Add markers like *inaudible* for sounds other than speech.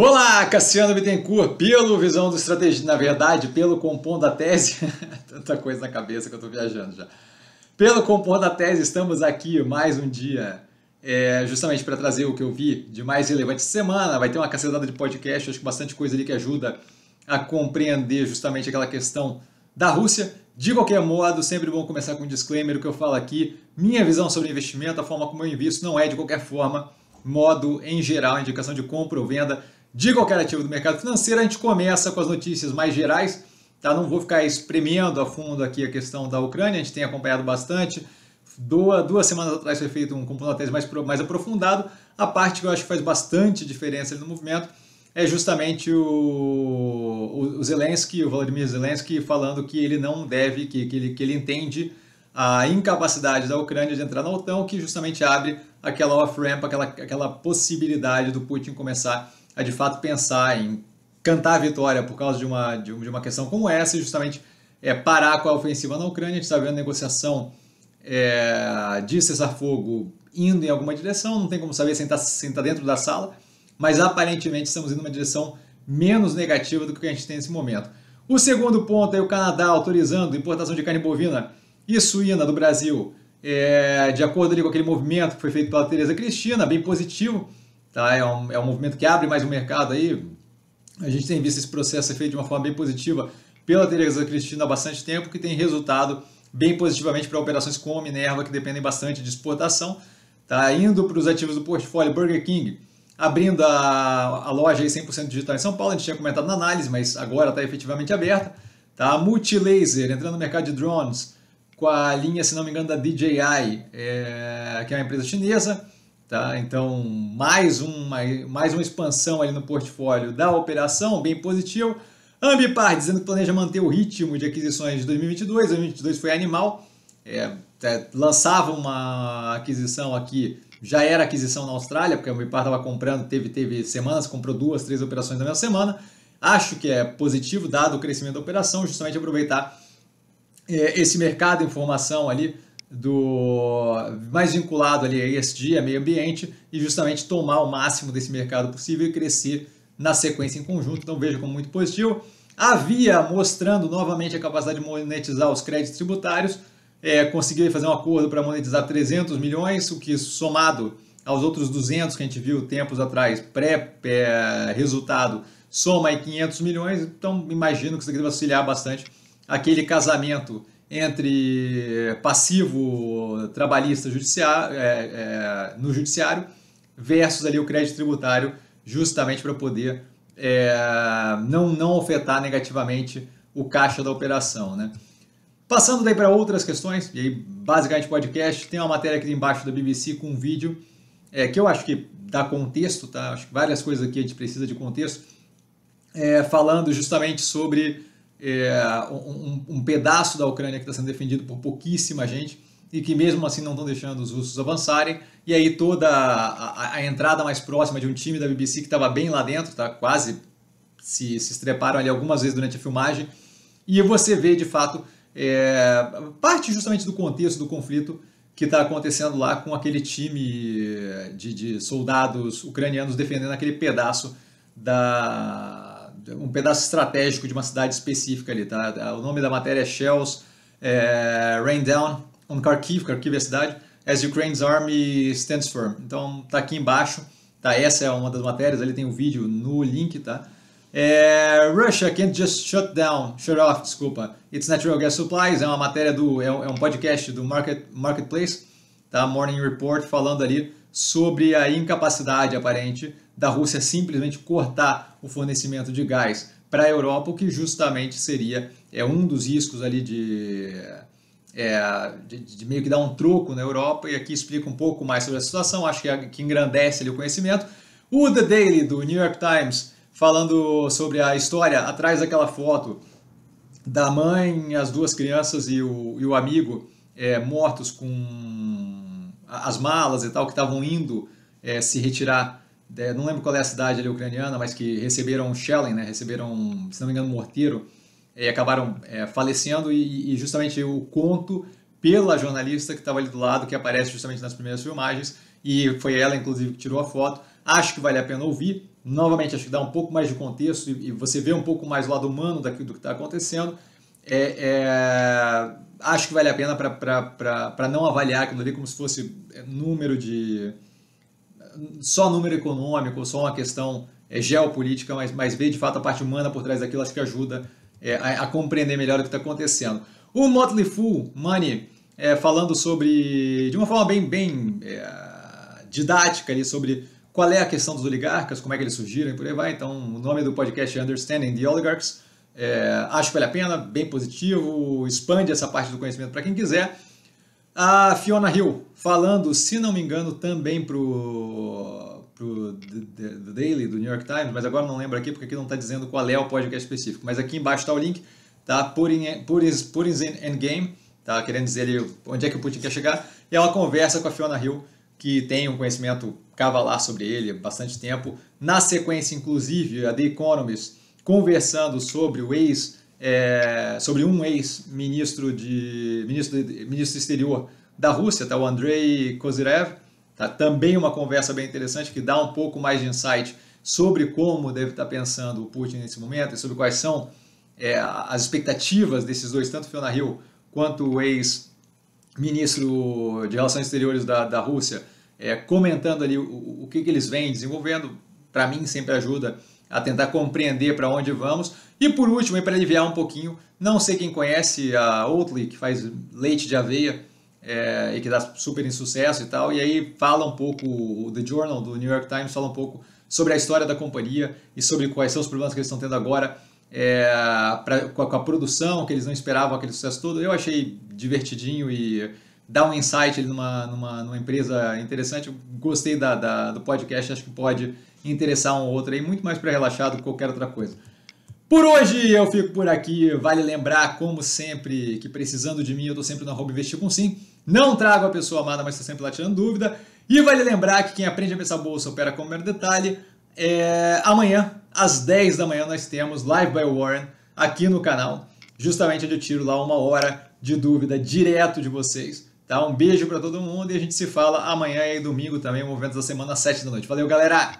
Olá, Cassiano Bittencourt, pelo Visão do Estratégia, na verdade, pelo Compondo da Tese, *laughs* tanta coisa na cabeça que eu estou viajando já. Pelo Compondo da Tese, estamos aqui mais um dia, é, justamente para trazer o que eu vi de mais relevante semana. Vai ter uma cacetada de podcast, acho que bastante coisa ali que ajuda a compreender justamente aquela questão da Rússia. De qualquer modo, sempre bom começar com um disclaimer, o que eu falo aqui, minha visão sobre investimento, a forma como eu invisto, não é de qualquer forma, modo em geral, indicação de compra ou venda de qualquer ativo do mercado financeiro. A gente começa com as notícias mais gerais, tá? Não vou ficar espremendo a fundo aqui a questão da Ucrânia, a gente tem acompanhado bastante. Duas, duas semanas atrás foi feito um computador mais, mais aprofundado. A parte que eu acho que faz bastante diferença no movimento é justamente o, o, Zelensky, o Volodymyr Zelensky, falando que ele não deve, que, que, ele, que ele entende a incapacidade da Ucrânia de entrar na OTAN, que justamente abre aquela off-ramp, aquela, aquela possibilidade do Putin começar a de fato pensar em cantar a vitória por causa de uma, de uma questão como essa e justamente é, parar com a ofensiva na Ucrânia. A gente está vendo negociação é, de cessar-fogo indo em alguma direção, não tem como saber sem estar, tá, dentro da sala, mas aparentemente estamos indo em uma direção menos negativa do que a gente tem nesse momento. O segundo ponto é o Canadá autorizando a importação de carne bovina e suína do Brasil, é, de acordo ali com aquele movimento que foi feito pela Tereza Cristina, bem positivo. Tá? É, um, é um movimento que abre mais o mercado aí. A gente tem visto esse processo ser feito de uma forma bem positiva pela Tereza Cristina há bastante tempo, que tem resultado bem positivamente para operações como Minerva, que dependem bastante de exportação. Tá? Indo para os ativos do portfólio Burger King, abrindo a, a loja aí 100% digital em São Paulo, a gente tinha comentado na análise, mas agora está efetivamente aberta. Tá? Multilaser, entrando no mercado de drones, com a linha, se não me engano, da DJI, é, que é uma empresa chinesa. Tá? Então, mais uma, mais uma expansão ali no portfólio da operação, bem positivo. Ambipar dizendo que planeja manter o ritmo de aquisições de 2022. 2022 foi animal. É, é, lançava uma aquisição aqui, já era aquisição na Austrália, porque a Ambipar estava comprando, teve, teve semanas, comprou duas, três operações na mesma semana. Acho que é positivo, dado o crescimento da operação, justamente aproveitar é, esse mercado informação ali do mais vinculado ali a ESG, a meio ambiente, e justamente tomar o máximo desse mercado possível e crescer na sequência em conjunto. Então vejo como muito positivo. Havia mostrando novamente a capacidade de monetizar os créditos tributários, é, conseguiu fazer um acordo para monetizar 300 milhões, o que somado aos outros 200 que a gente viu tempos atrás, pré-resultado, soma aí 500 milhões. Então imagino que isso aqui auxiliar bastante aquele casamento entre passivo trabalhista judiciário, é, é, no judiciário versus ali o crédito tributário, justamente para poder é, não, não afetar negativamente o caixa da operação. Né? Passando daí para outras questões, e aí basicamente podcast, tem uma matéria aqui embaixo da BBC com um vídeo que eu acho que dá contexto, tá? acho que várias coisas aqui a gente precisa de contexto, falando justamente sobre é, um, um, pedaço da Ucrânia que está sendo defendido por pouquíssima gente e que mesmo assim não estão deixando os russos avançarem. E aí toda a, a, entrada mais próxima de um time da BBC que estava bem lá dentro, tá? quase se, se estreparam ali algumas vezes durante a filmagem. E você vê de fato é, parte justamente do contexto do conflito que está acontecendo lá com aquele time de, de soldados ucranianos defendendo aquele pedaço da, um pedaço estratégico de uma cidade específica ali, tá? O nome da matéria é Shells é, Rain Down on Kharkiv, Kharkiv é a cidade, as Ukraine's Army stands firm. Então tá aqui embaixo, tá? Essa é uma das matérias, ali tem o um vídeo no link, tá? É, Russia can't just shut down, shut off, desculpa, its natural gas supplies, é uma matéria do, é um, é podcast do Market, Marketplace, tá? Morning Report, falando ali sobre a incapacidade aparente da Rússia simplesmente cortar o fornecimento de gás para a Europa, o que justamente seria é um dos riscos ali de, é, de, de, meio que dar um troco na Europa, e aqui explica um pouco mais sobre a situação, acho que, que engrandece ali o conhecimento. O The Daily, do New York Times, falando sobre a história atrás daquela foto da mãe, as duas crianças e o, e o amigo é, mortos com as malas e tal, que estavam indo é, se retirar é, não lembro qual é a cidade ali ucraniana, mas que receberam shelling, né, receberam, se não me engano, um morteiro, e acabaram é, falecendo, e, e, justamente o conto pela jornalista que estava ali do lado, que aparece justamente nas primeiras filmagens, e foi ela, inclusive, que tirou a foto, Acho que vale a pena ouvir. Novamente, acho que dá um pouco mais de contexto e, e você vê um pouco mais o lado humano daquilo do que está acontecendo. É, é, acho que vale a pena para não avaliar aquilo ali como se fosse número de. só número econômico, só uma questão é, geopolítica, mas, mas ver de fato a parte humana por trás daquilo, acho que ajuda é, a, a, compreender melhor o que está acontecendo. O Motley Fool, Money, é, falando sobre, de uma forma bem, bem é, didática ali, sobre qual é a questão dos oligarcas, como é que eles surgiram e por aí vai. Então, o nome do podcast é Understanding the Oligarchs. É, acho que vale a pena, bem positivo, expande essa parte do conhecimento para quem quiser. A Fiona Hill, falando, se não me engano, também para o Daily, do New York Times, mas agora não lembro aqui porque aqui não está dizendo qual é o podcast específico. Mas aqui embaixo está o link, tá? Putin's Endgame, tá? Querendo dizer ali onde é que o Putin quer chegar. E uma conversa com a Fiona Hill, que tem um conhecimento cavalar sobre ele há bastante tempo. Na sequência, inclusive, a The Economist conversando sobre o ex, é, sobre um ex-ministro de ministro, ministro exterior da Rússia, tá? o Andrei Kozyrev. Tá? Também uma conversa bem interessante que dá um pouco mais de insight sobre como deve estar pensando o Putin nesse momento e sobre quais são é, as expectativas desses dois, tanto Fiona Hill quanto o ex-ministro de Relações Exteriores da, da Rússia, é, comentando ali o, o que, que eles vêm desenvolvendo. Para mim, sempre ajuda a tentar compreender para onde vamos. E por último, para aliviar um pouquinho, não sei quem conhece a Oatly, que faz leite de aveia é, e que dá super em sucesso e tal, e aí fala um pouco, o The Journal do New York Times fala um pouco sobre a história da companhia e sobre quais são os problemas que eles estão tendo agora é, pra, com, a, com, a, produção, que eles não esperavam aquele sucesso todo. Eu achei divertidinho e dá um insight numa, numa, numa empresa interessante. Gostei da, da, do podcast, acho que pode interessar um ou outro aí, muito mais para relaxar do que qualquer outra coisa. Por hoje eu fico por aqui. Vale lembrar, como sempre, que precisando de mim, eu estou sempre no arroba investir com sim. Não trago a pessoa amada, mas estou sempre lá tirando dúvida. E vale lembrar que quem aprende a pensar bolsa opera com o mero detalhe. É... Amanhã, às 10 da manhã, nós temos Live by Warren aqui no canal, justamente onde eu tiro lá uma hora de dúvida direto de vocês. Tá? Um beijo para todo mundo e a gente se fala amanhã e domingo também, movimentos da semana às 7 da noite. Valeu, galera!